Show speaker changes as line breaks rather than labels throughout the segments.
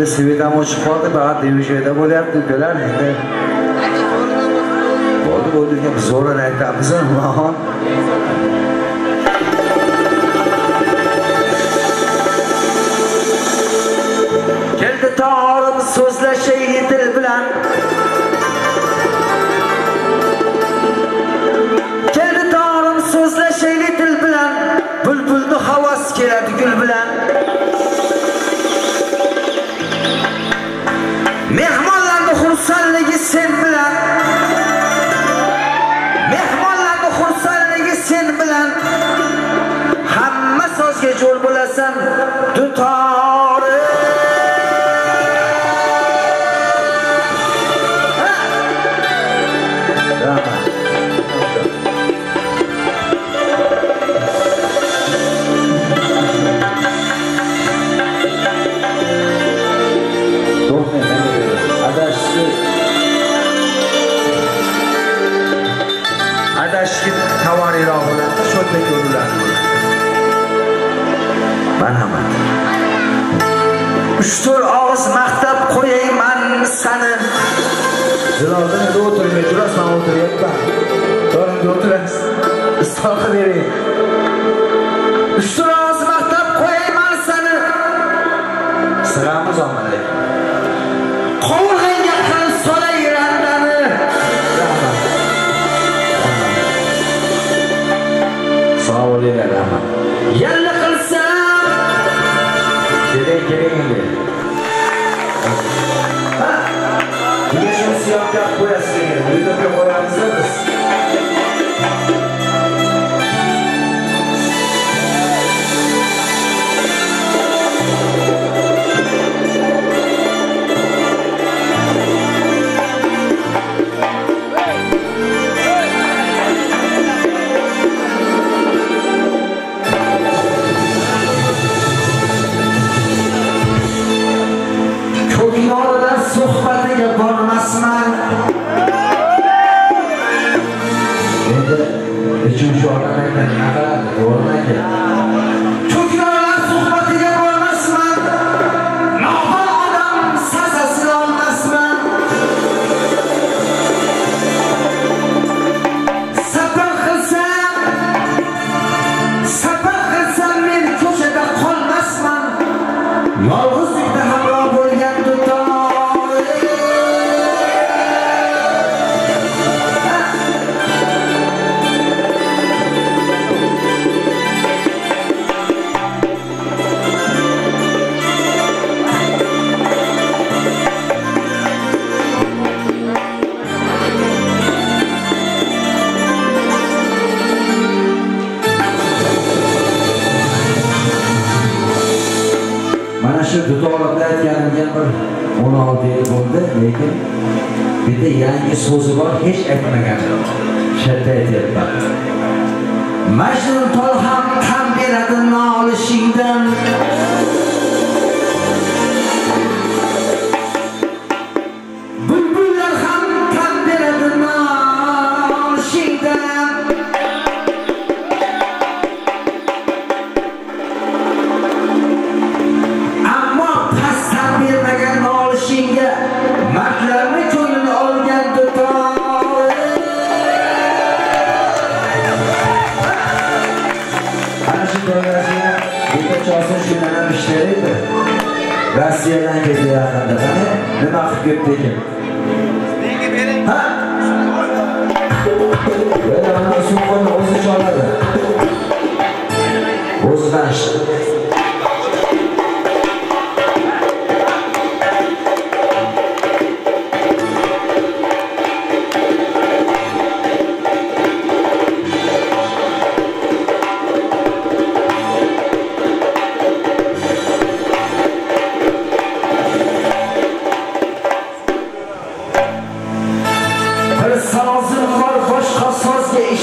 نسی ویدا موش خواهد با دیوش ویدا بوده ات نکلا نه ده بود بود یه بزرگ نه تا بزن ما کل دتا Deux trains. Marhamat uch to'rt og'iz maqtab qo'yayman sani. Ziloda endi o'tirmay turasiz o'tiryapman. To'ringa o'tirasiz. Istoqa bering. Uch to'rt Cara 买点 mana shu dutorlarda aytganimga bir 16 yil bo'ldi lekin bitta yangi so'zi bor hech aytmagan shartta aytyapman. Majnun tol ham qam beradi nol bitta chosin shu nima ishlaydi rossiyadan keldi yaqinda. Qani? Nima qilib ketdi ekan? Ha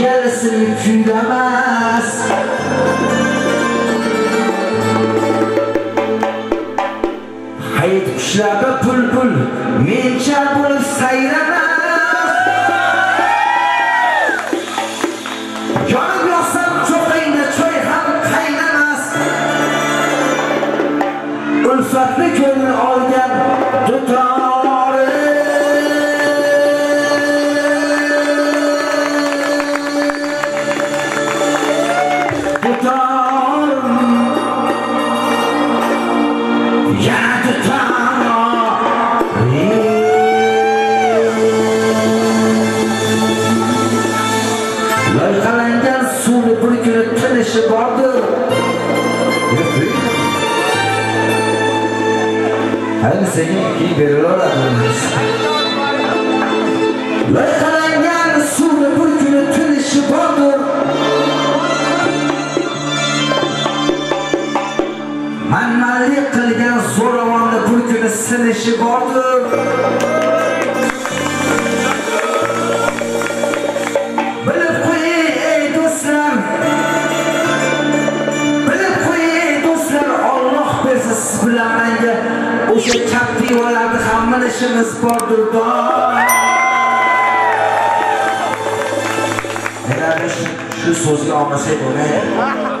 yarısı külemez Hayt kuşlarda pul pul, menca bo'lib sayramaz seni senga kiyib berilaveradi loyihalangan suvni bir kuni tinishi bordir manmanlik qilgan zo'ravonni bir kuni sinishi bordir bilib qo'ying ey do'stlar. Bilib qo'ying ey Alloh siz bilan menga o'sha kaptivalarni ham minishimiz bordir durdon shu so'zga olmasak bo'lmaydi